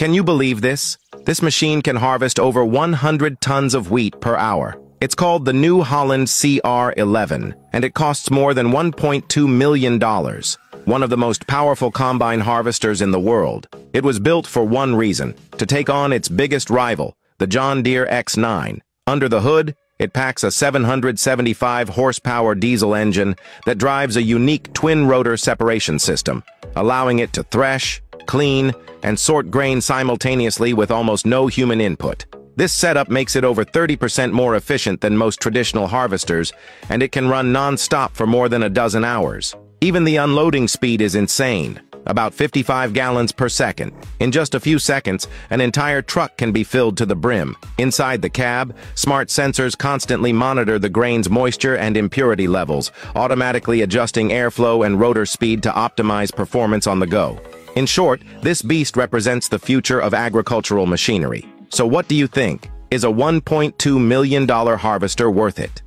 Can you believe this? This machine can harvest over 100 tons of wheat per hour. It's called the New Holland CR11, and it costs more than $1.2 million. One of the most powerful combine harvesters in the world. It was built for one reason, to take on its biggest rival, the John Deere X9. Under the hood, it packs a 775 horsepower diesel engine that drives a unique twin-rotor separation system, allowing it to thresh, clean, and sort grain simultaneously with almost no human input. This setup makes it over 30% more efficient than most traditional harvesters, and it can run non-stop for more than a dozen hours. Even the unloading speed is insane about 55 gallons per second. In just a few seconds, an entire truck can be filled to the brim. Inside the cab, smart sensors constantly monitor the grain's moisture and impurity levels, automatically adjusting airflow and rotor speed to optimize performance on the go. In short, this beast represents the future of agricultural machinery. So what do you think? Is a $1.2 million harvester worth it?